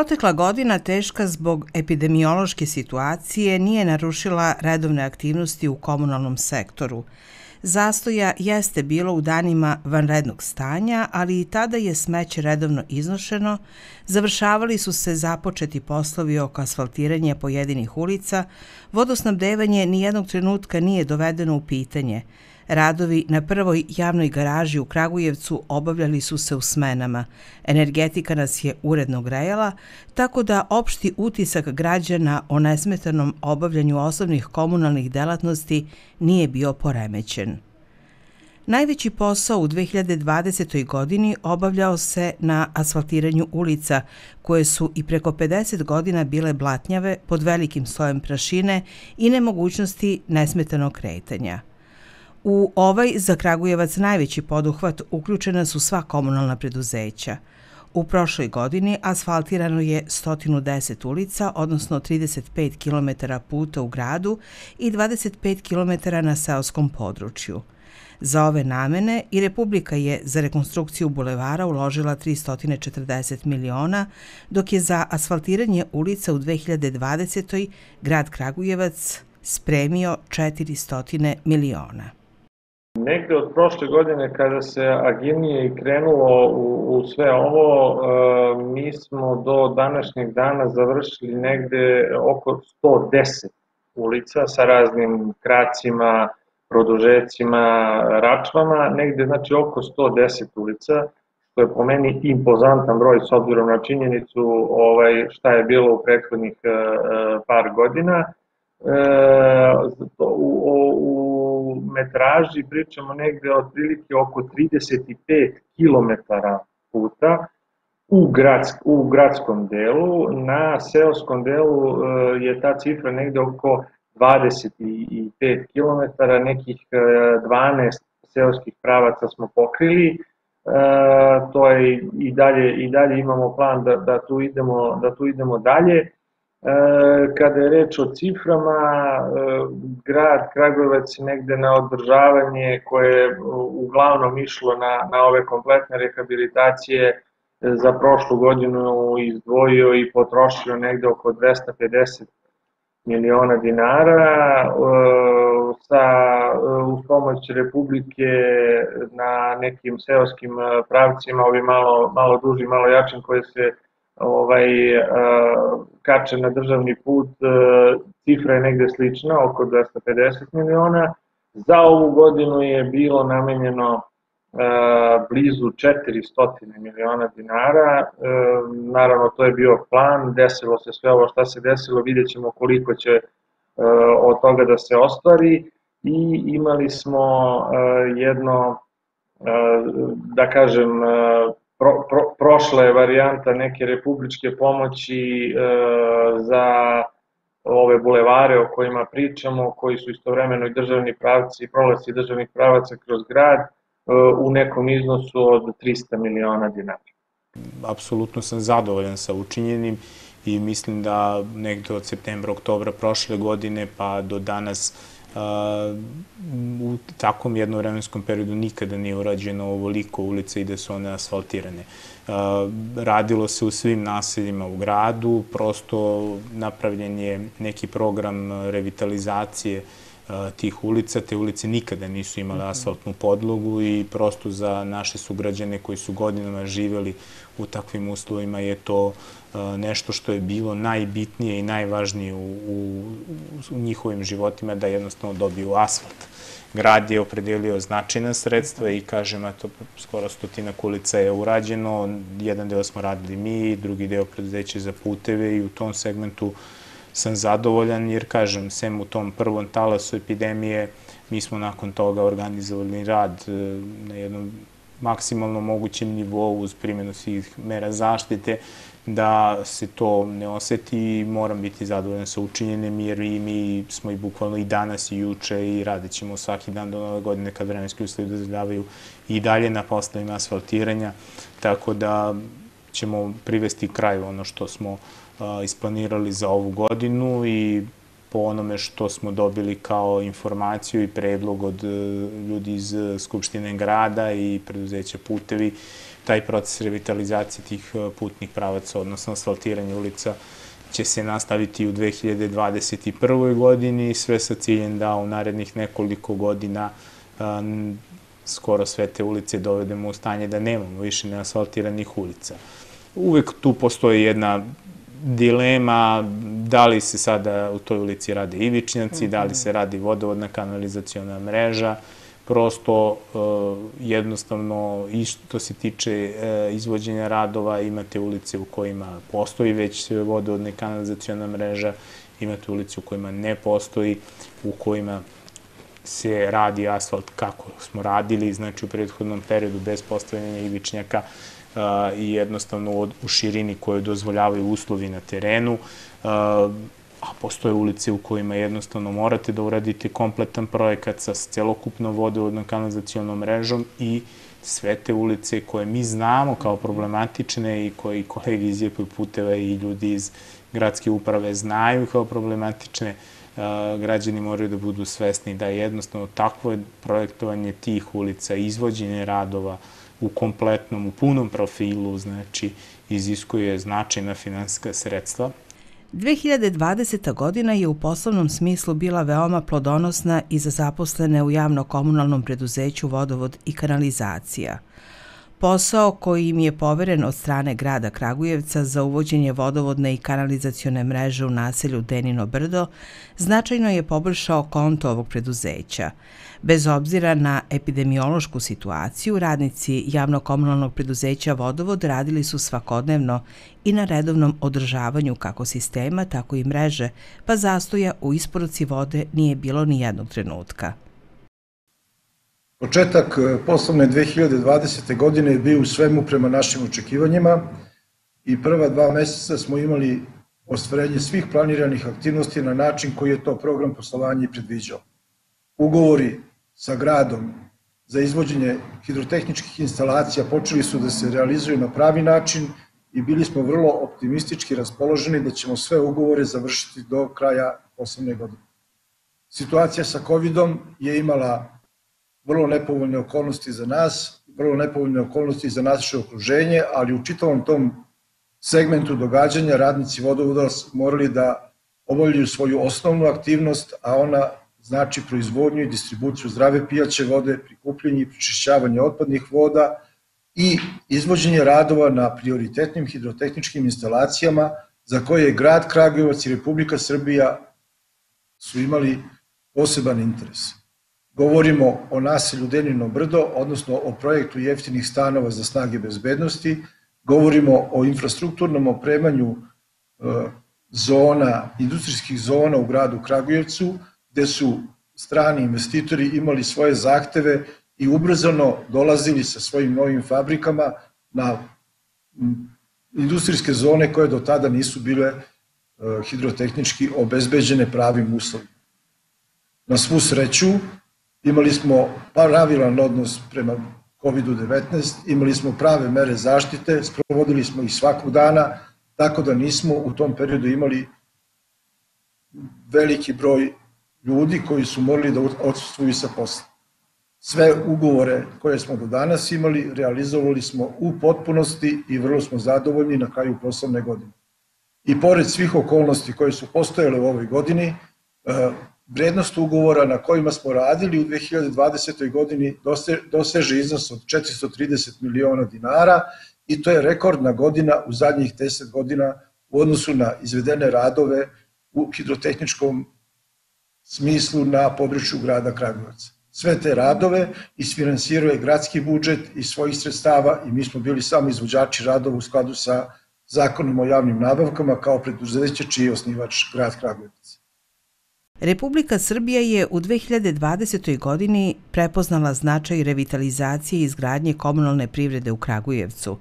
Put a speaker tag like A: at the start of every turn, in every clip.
A: Protekla godina teška zbog epidemiološke situacije nije narušila redovne aktivnosti u komunalnom sektoru. Zastoja jeste bilo u danima vanrednog stanja, ali i tada je smeće redovno iznošeno, završavali su se započeti poslovi oko asfaltiranja pojedinih ulica, vodosnabdevanje nijednog trenutka nije dovedeno u pitanje – Radovi na prvoj javnoj garaži u Kragujevcu obavljali su se u smenama. Energetika nas je uredno grejala, tako da opšti utisak građana o nesmetanom obavljanju osnovnih komunalnih delatnosti nije bio poremećen. Najveći posao u 2020. godini obavljao se na asfaltiranju ulica, koje su i preko 50 godina bile blatnjave pod velikim slojem prašine i nemogućnosti nesmetanog kretanja. U ovaj za Kragujevac najveći poduhvat uključena su sva komunalna preduzeća. U prošloj godini asfaltirano je 110 ulica, odnosno 35 km puta u gradu i 25 km na seoskom području. Za ove namene i Republika je za rekonstrukciju bulevara uložila 340 miliona, dok je za asfaltiranje ulica u 2020. grad Kragujevac spremio 400 miliona.
B: Negde od prošle godine kada se agilnije i krenulo u, u sve ovo, e, mi smo do današnjeg dana završili negde oko 110 ulica sa raznim kracima, produžecima, račvama, negde znači oko 110 ulica, što je po meni impozantan broj s obzirom na činjenicu ovaj, šta je bilo u prethodnih e, par godina. E, u, u metraži pričamo negde otprilike oko 35 km puta u, gradsk, u gradskom delu, na seoskom delu e, je ta cifra negde oko 25 km, nekih 12 e, seoskih pravaca smo pokrili, e, to je i dalje i dalje imamo plan da da tu idemo da tu idemo dalje. E, kada je reč o ciframa, e, grad Kragujevac je negde na održavanje koje je uglavnom išlo na, na ove kompletne rehabilitacije e, za prošlu godinu izdvojio i potrošio negde oko 250 miliona dinara sa uz pomoć Republike na nekim seoskim pravcima, ovi malo, malo duži, malo jačim koje se ovaj, kače na državni put, cifra je negde slična, oko 250 miliona. Za ovu godinu je bilo namenjeno blizu 400 miliona dinara. Naravno, to je bio plan, desilo se sve ovo šta se desilo, vidjet ćemo koliko će od toga da se ostvari i imali smo jedno, da kažem, pro, pro, prošla je varijanta neke republičke pomoći e, za ove bulevare o kojima pričamo, koji su istovremeno i državni pravci i prolasi državnih pravaca kroz grad e, u nekom iznosu od 300 miliona dinara.
C: Apsolutno sam zadovoljan sa učinjenim i mislim da negde od septembra, oktobra prošle godine pa do danas u takvom jednom vremenskom periodu nikada nije urađeno ovoliko ulica i da su one asfaltirane. Radilo se u svim naseljima u gradu, prosto napravljen je neki program revitalizacije tih ulica. Te ulice nikada nisu imale mhm. asfaltnu podlogu i prosto za naše sugrađane koji su godinama živeli u takvim uslovima je to nešto što je bilo najbitnije i najvažnije u, u, u njihovim životima da jednostavno dobiju asfalt. Grad je opredelio značajna sredstva i kažem, eto, skoro stotina kulica je urađeno, jedan deo smo radili mi, drugi deo preduzeće za puteve i u tom segmentu sam zadovoljan jer, kažem, sem u tom prvom talasu epidemije, mi smo nakon toga organizovali rad e, na jednom maksimalno mogućem nivou uz primjenu svih mera zaštite, da se to ne oseti moram biti zadovoljan sa učinjenim jer i mi smo i bukvalno i danas i juče i radit ćemo svaki dan do nove godine kad vremenski uslovi dozvoljavaju i dalje na poslovima asfaltiranja, tako da ćemo privesti kraju ono što smo isplanirali za ovu godinu i po onome što smo dobili kao informaciju i predlog od ljudi iz Skupštine grada i preduzeća putevi, taj proces revitalizacije tih putnih pravaca, odnosno asfaltiranje ulica, će se nastaviti u 2021. godini, sve sa ciljem da u narednih nekoliko godina skoro sve te ulice dovedemo u stanje da nemamo više neasfaltiranih ulica. Uvek tu postoji jedna dilema da li se sada u toj ulici rade ivičnjaci, da li se radi vodovodna kanalizacijona mreža, prosto e, jednostavno i što se tiče e, izvođenja radova. Imate ulice u kojima postoji već vodovodna i kanalizacijona mreža, imate ulice u kojima ne postoji, u kojima se radi asfalt kako smo radili, znači u prethodnom periodu bez postavljanja ivičnjaka i jednostavno u širini koju dozvoljavaju uslovi na terenu, a postoje ulice u kojima jednostavno morate da uradite kompletan projekat sa celokupnom vodovodnom kanalizacijonom mrežom i sve te ulice koje mi znamo kao problematične i koje i kolegi iz puteva i ljudi iz gradske uprave znaju kao problematične, građani moraju da budu svesni da jednostavno takvo projektovanje tih ulica, izvođenje radova u kompletnom, u punom profilu, znači iziskuje značajna finansijska sredstva.
A: 2020. godina je u poslovnom smislu bila veoma plodonosna i za zaposlene u javno-komunalnom preduzeću Vodovod i kanalizacija – Posao koji im je poveren od strane grada Kragujevca za uvođenje vodovodne i kanalizacione mreže u naselju Denino Brdo značajno je poboljšao konto ovog preduzeća. Bez obzira na epidemiološku situaciju, radnici javno-komunalnog preduzeća Vodovod radili su svakodnevno i na redovnom održavanju kako sistema, tako i mreže, pa zastoja u isporuci vode nije bilo ni jednog trenutka.
D: Početak e, poslovne 2020. godine je bio u svemu prema našim očekivanjima i prva dva meseca smo imali ostvarenje svih planiranih aktivnosti na način koji je to program poslovanja i predviđao. Ugovori sa gradom za izvođenje hidrotehničkih instalacija počeli su da se realizuju na pravi način i bili smo vrlo optimistički raspoloženi da ćemo sve ugovore završiti do kraja poslovne godine. Situacija sa COVID-om je imala vrlo nepovoljne okolnosti za nas, vrlo nepovoljne okolnosti za naše okruženje, ali u čitavom tom segmentu događanja radnici vodovoda morali da obavljaju svoju osnovnu aktivnost, a ona znači proizvodnju i distribuciju zdrave pijaće vode, prikupljanje i pričišćavanje otpadnih voda i izvođenje radova na prioritetnim hidrotehničkim instalacijama za koje je grad Kragujevac i Republika Srbija su imali poseban interes. Govorimo o naselju Denino Brdo, odnosno o projektu jeftinih stanova za snage bezbednosti, govorimo o infrastrukturnom opremanju e, zona, industrijskih zona u gradu Kragujevcu, gde su strani investitori imali svoje zahteve i ubrzano dolazili sa svojim novim fabrikama na industrijske zone koje do tada nisu bile e, hidrotehnički obezbeđene pravim uslovima. Na svu sreću, Imali smo pravilan odnos prema COVID-19, imali smo prave mere zaštite, sprovodili smo ih svakog dana, tako da nismo u tom periodu imali veliki broj ljudi koji su morali da odsustuju sa posla. Sve ugovore koje smo do danas imali realizovali smo u potpunosti i vrlo smo zadovoljni na kraju poslovne godine. I pored svih okolnosti koje su postojale u ovoj godini, e, vrednost ugovora na kojima smo radili u 2020. godini doseže iznos od 430 miliona dinara i to je rekordna godina u zadnjih 10 godina u odnosu na izvedene radove u hidrotehničkom smislu na području grada Kragujevac. Sve te radove isfinansiruje gradski budžet iz svojih sredstava i mi smo bili samo izvođači radova u skladu sa zakonom o javnim nabavkama kao preduzeće čiji je osnivač grad Kragujevac.
A: Republika Srbija je u 2020. godini prepoznala značaj revitalizacije i izgradnje komunalne privrede u Kragujevcu,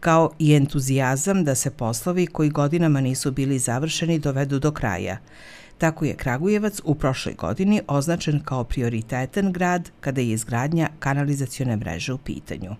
A: kao i entuzijazam da se poslovi koji godinama nisu bili završeni dovedu do kraja. Tako je Kragujevac u prošloj godini označen kao prioritetan grad kada je izgradnja kanalizacione mreže u pitanju.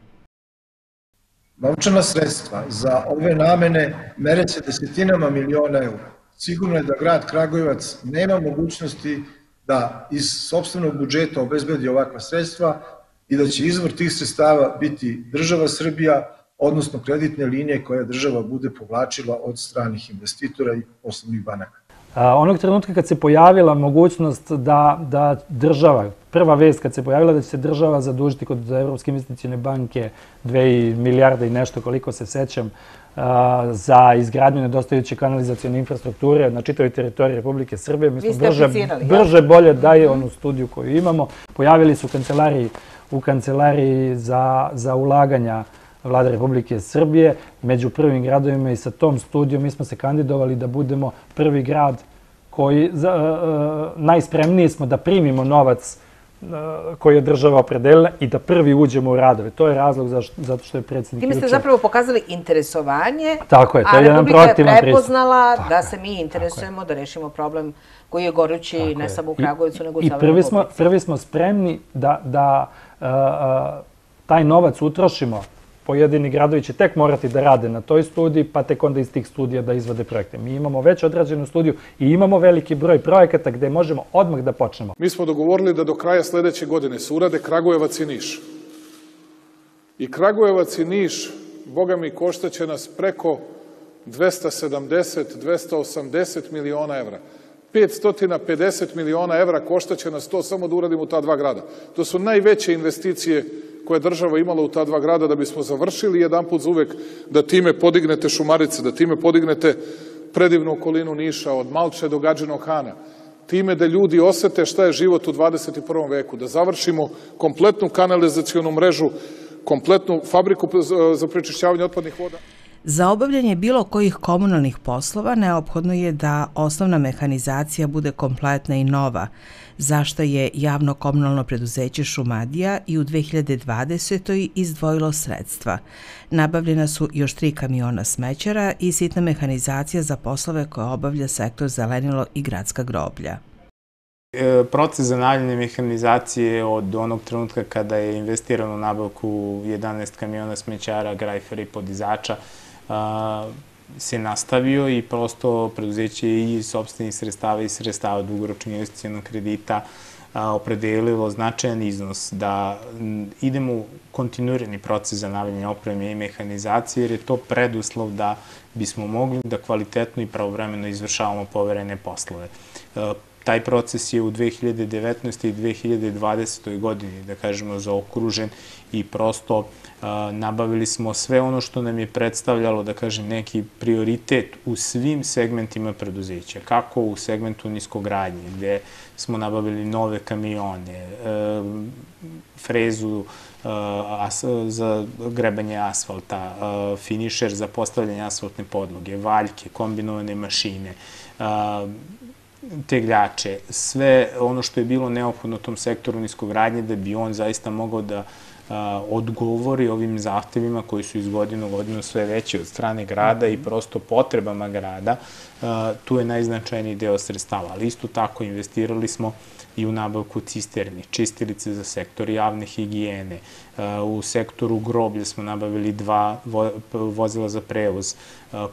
D: Novčana sredstva za ove namene mere se desetinama miliona eura sigurno je da grad Kragujevac nema mogućnosti da iz sobstvenog budžeta obezbedi ovakva sredstva i da će izvor tih sredstava biti država Srbija, odnosno kreditne linije koje država bude povlačila od stranih investitora i poslovnih banaka.
E: A, onog trenutka kad se pojavila mogućnost da, da država, prva vest kad se pojavila da će se država zadužiti kod Evropske investicijone banke 2 milijarde i nešto koliko se sećam za izgradnju nedostajuće kanalizacijone infrastrukture na čitavoj teritoriji Republike Srbije.
F: Mi smo brže,
E: brže bolje daje mhm. onu studiju koju imamo. Pojavili su u kancelariji, u kancelariji za, za ulaganja vlada Republike Srbije među prvim gradovima i sa tom studijom mi smo se kandidovali da budemo prvi grad koji, za, najspremniji smo da primimo novac koji je država opredelila i da prvi uđemo u radove. To je razlog zato što je predsjednik
F: Time ste zapravo pokazali interesovanje,
E: Tako je, to
F: je
E: jedan
F: a Republika je prepoznala pristup. da se mi interesujemo, da rešimo problem koji je gorući Tako ne samo u Kragujevcu, nego u celoj
E: prvi smo, prvi smo spremni da, da uh, uh, taj novac utrošimo pojedini gradovi će tek morati da rade na toj studiji, pa tek onda iz tih studija da izvode projekte. Mi imamo već odrađenu studiju i imamo veliki broj projekata gde možemo odmah da počnemo.
G: Mi smo dogovorili da do kraja sledeće godine se urade Kragujevac i Niš. I Kragujevac i Niš, boga mi, koštaće nas preko 270-280 miliona evra. 550 miliona evra koštaće nas to samo da uradimo ta dva grada. To su najveće investicije koje je država imala u ta dva grada da bismo završili jedan put za uvek da time podignete Šumarice, da time podignete predivnu okolinu Niša od Malče do Gađenog Hana, time da ljudi osete šta je život u 21. veku, da završimo kompletnu kanalizacijonu mrežu, kompletnu fabriku za prečišćavanje otpadnih voda.
A: Za obavljanje bilo kojih komunalnih poslova neophodno je da osnovna mehanizacija bude kompletna i nova, zašto je javno komunalno preduzeće Šumadija i u 2020. izdvojilo sredstva. Nabavljena su još tri kamiona smećara i sitna mehanizacija za poslove koje obavlja sektor zelenilo i gradska groblja.
C: E, proces zanavljanja mehanizacije od onog trenutka kada je investirano u nabavku 11 kamiona smećara, grajfera i podizača se nastavio i prosto preduzeće i sobstvenih sredstava i sredstava dugoročnog investicijalnog kredita opredelilo značajan iznos da idemo u kontinuirani proces zanavljanja opreme i mehanizacije, jer je to preduslov da bismo mogli da kvalitetno i pravovremeno izvršavamo poverene poslove. Taj proces je u 2019. i 2020. godini, da kažemo, zaokružen i prosto nabavili smo sve ono što nam je predstavljalo, da kažem, neki prioritet u svim segmentima preduzeća, kako u segmentu niskogradnje, gde smo nabavili nove kamione, e, frezu e, za grebanje asfalta, e, finišer za postavljanje asfaltne podloge, valjke, kombinovane mašine, tegljače, sve ono što je bilo neophodno tom sektoru niskogradnje da bi on zaista mogao da odgovori ovim zahtevima koji su iz godinu u godinu sve veći od strane grada i prosto potrebama grada, tu je najznačajniji deo sredstava. Ali isto tako investirali smo i u nabavku cisterni, čistilice za sektor javne higijene. U sektoru groblja smo nabavili dva vozila za prevoz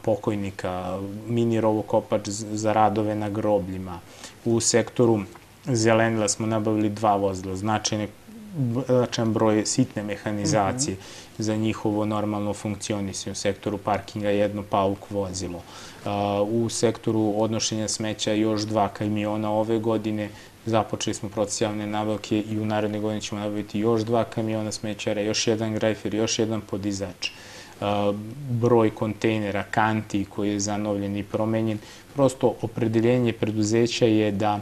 C: pokojnika, mini rovokopač za radove na grobljima. U sektoru zelenila smo nabavili dva vozila, značajne značajan broj sitne mehanizacije mm -hmm. za njihovo normalno funkcionisanje. U sektoru parkinga jedno pauk vozilo. U sektoru odnošenja smeća još dva kamiona ove godine. Započeli smo proces javne nabavke i u naredne godine ćemo nabaviti još dva kamiona smećara, još jedan grajfer, još jedan podizač broj kontejnera, kanti koji je zanovljen i promenjen. Prosto opredeljenje preduzeća je da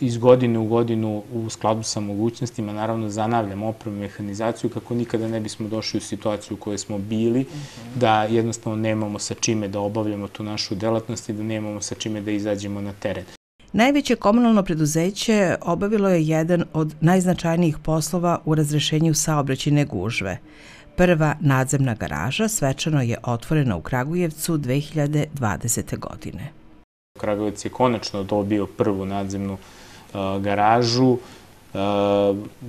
C: iz godine u godinu u skladu sa mogućnostima naravno zanavljamo opremu mehanizaciju kako nikada ne bismo došli u situaciju u kojoj smo bili, mhm. da jednostavno nemamo sa čime da obavljamo tu našu delatnost i da nemamo sa čime da izađemo na teren.
A: Najveće komunalno preduzeće obavilo je jedan od najznačajnijih poslova u razrešenju saobraćine gužve. Prva nadzemna garaža svečano je otvorena u Kragujevcu 2020. godine.
C: Kragujevac je konačno dobio prvu nadzemnu garažu.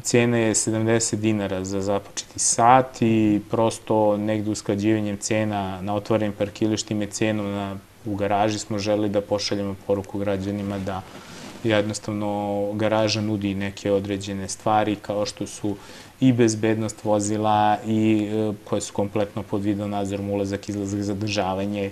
C: Cena je 70 dinara za započeti sat i prosto negde usklađivanjem cena na otvorenim parkilištima cenom na u garaži smo želi da pošaljemo poruku građanima da jednostavno garaža nudi neke određene stvari kao što su i bezbednost vozila i e, koje su kompletno pod video nadzorom ulazak, izlazak, zadržavanje, e,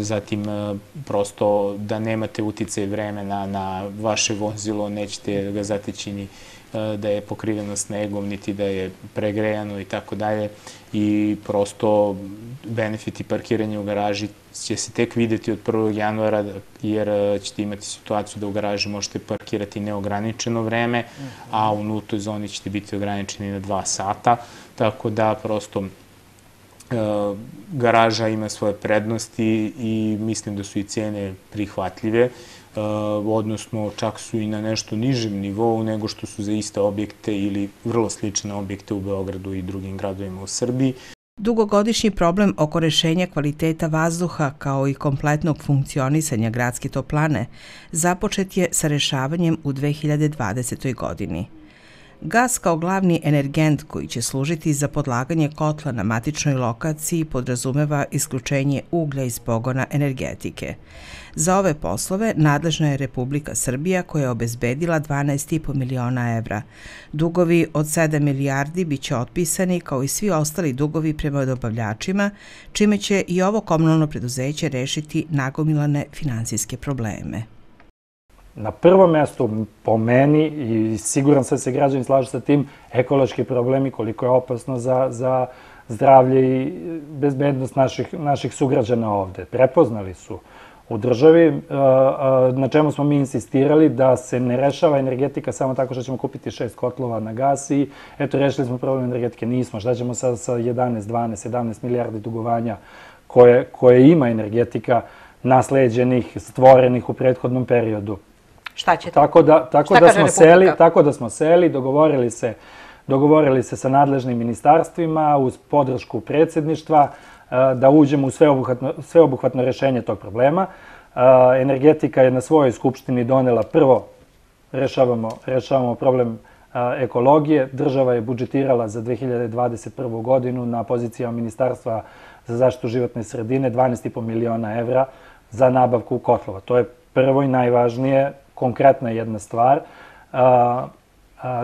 C: zatim e, prosto da nemate utice vremena na vaše vozilo, nećete ga zateći ni da je pokriveno snegom, niti da je pregrejano i tako dalje. I prosto benefiti parkiranja u garaži će se tek videti od 1. januara jer ćete imati situaciju da u garaži možete parkirati neograničeno vreme, a u nultoj zoni ćete biti ograničeni na 2 sata, tako da prosto garaža ima svoje prednosti i mislim da su i cene prihvatljive. Uh, odnosno čak su i na nešto nižem nivou nego što su za iste objekte ili vrlo slične objekte u Beogradu i drugim gradovima u Srbiji.
A: Dugogodišnji problem oko rešenja kvaliteta vazduha kao i kompletnog funkcionisanja gradske toplane započet je sa rešavanjem u 2020. godini. Gas kao glavni energent koji će služiti za podlaganje kotla na matičnoj lokaciji podrazumeva isključenje uglja iz pogona energetike. Za ove poslove nadležna je Republika Srbija koja je obezbedila 12,5 miliona evra. Dugovi od 7 milijardi biće otpisani kao i svi ostali dugovi prema dobavljačima, čime će i ovo komunalno preduzeće rešiti nagomilane finansijske probleme.
E: Na prvom mestu, po meni, i siguran sam da se građani slažu sa tim, ekološki problemi, koliko je opasno za, za zdravlje i bezbednost naših, naših sugrađana ovde. Prepoznali su u državi, na čemu smo mi insistirali da se ne rešava energetika samo tako što ćemo kupiti šest kotlova na gas i eto, rešili smo problem energetike. Nismo. Šta ćemo sad sa 11, 12, 17 milijardi dugovanja koje, koje ima energetika nasleđenih, stvorenih u prethodnom periodu.
F: Šta ćete?
E: Tako da, tako da smo seli, tako da smo seli, dogovorili se, dogovorili se sa nadležnim ministarstvima uz podršku predsedništva, da uđemo u sveobuhvatno, sveobuhvatno rešenje tog problema. Energetika je na svojoj skupštini donela prvo rešavamo, rešavamo problem ekologije. Država je budžetirala za 2021. godinu na pozicijama Ministarstva za zaštitu životne sredine 12,5 miliona evra za nabavku kotlova. To je prvo i najvažnije, konkretna jedna stvar.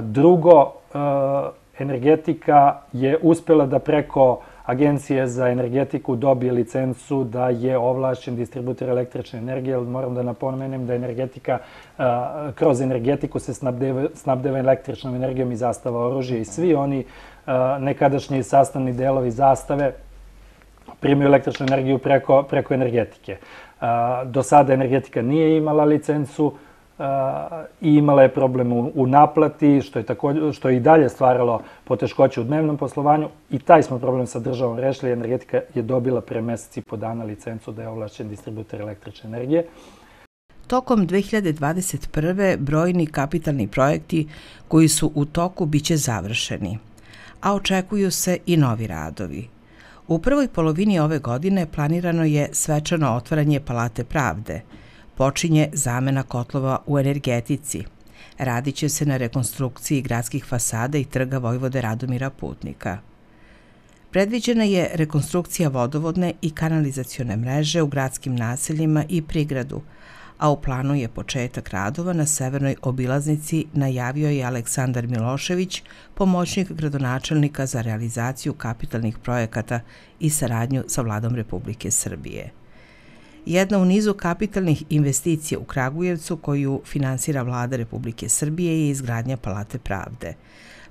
E: Drugo, energetika je uspela da preko Agencije za energetiku dobije licencu da je ovlašćen distributer električne energije, ali moram da napomenem da energetika, kroz energetiku se snabdeva, snabdeva električnom energijom i zastava oružja i svi oni nekadašnji sastavni delovi zastave primaju električnu energiju preko, preko energetike. Do sada energetika nije imala licencu, i imala je problem u, u naplati, što je, takođe, što je i dalje stvaralo poteškoće u dnevnom poslovanju i taj smo problem sa državom rešili. Energetika je dobila pre mesec i po dana licencu da je ovlašćen distributer električne energije.
A: Tokom 2021. brojni kapitalni projekti koji su u toku biće završeni, a očekuju se i novi radovi. U prvoj polovini ove godine planirano je svečano otvaranje Palate pravde – počinje zamena kotlova u energetici. Radit će se na rekonstrukciji gradskih fasada i trga Vojvode Radomira Putnika. Predviđena je rekonstrukcija vodovodne i kanalizacione mreže u gradskim naseljima i prigradu, a u planu je početak radova na severnoj obilaznici najavio je Aleksandar Milošević, pomoćnik gradonačelnika za realizaciju kapitalnih projekata i saradnju sa vladom Republike Srbije. Jedna u nizu kapitalnih investicija u Kragujevcu koju finansira vlada Republike Srbije je izgradnja Palate pravde.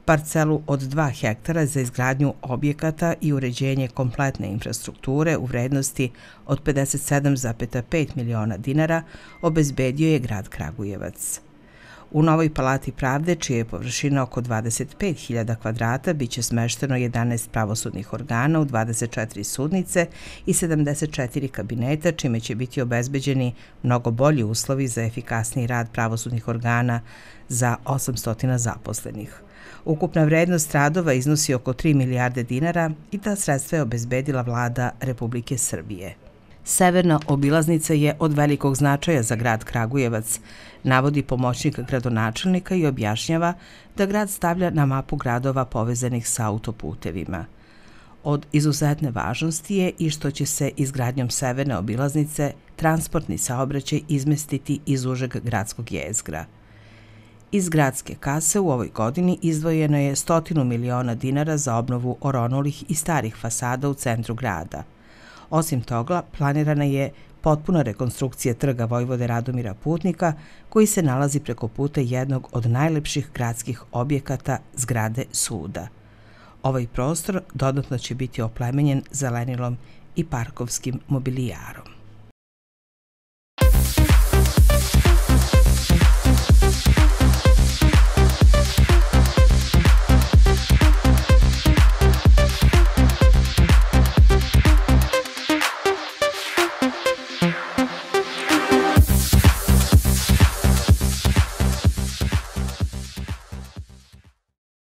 A: Parcelu od 2 hektara za izgradnju objekata i uređenje kompletne infrastrukture u vrednosti od 57,5 miliona dinara obezbedio je grad Kragujevac. U Novoj palati pravde, čija je površina oko 25.000 kvadrata, biće smešteno 11 pravosudnih organa u 24 sudnice i 74 kabineta, čime će biti obezbeđeni mnogo bolji uslovi za efikasniji rad pravosudnih organa za 800 zaposlenih. Ukupna vrednost radova iznosi oko 3 milijarde dinara i ta sredstva je obezbedila vlada Republike Srbije. Severna obilaznica je od velikog značaja za grad Kragujevac, navodi pomoćnik gradonačelnika i objašnjava da grad stavlja na mapu gradova povezanih sa autoputevima. Od izuzetne važnosti je i što će se izgradnjom severne obilaznice transportni saobraćaj izmestiti iz užeg gradskog jezgra. Iz gradske kase u ovoj godini izdvojeno je stotinu miliona dinara za obnovu oronulih i starih fasada u centru grada. Osim toga, planirana je potpuna rekonstrukcija trga Vojvode Radomira Putnika, koji se nalazi preko puta jednog od najlepših gradskih objekata zgrade suda. Ovaj prostor dodatno će biti oplemenjen zelenilom i parkovskim mobilijarom.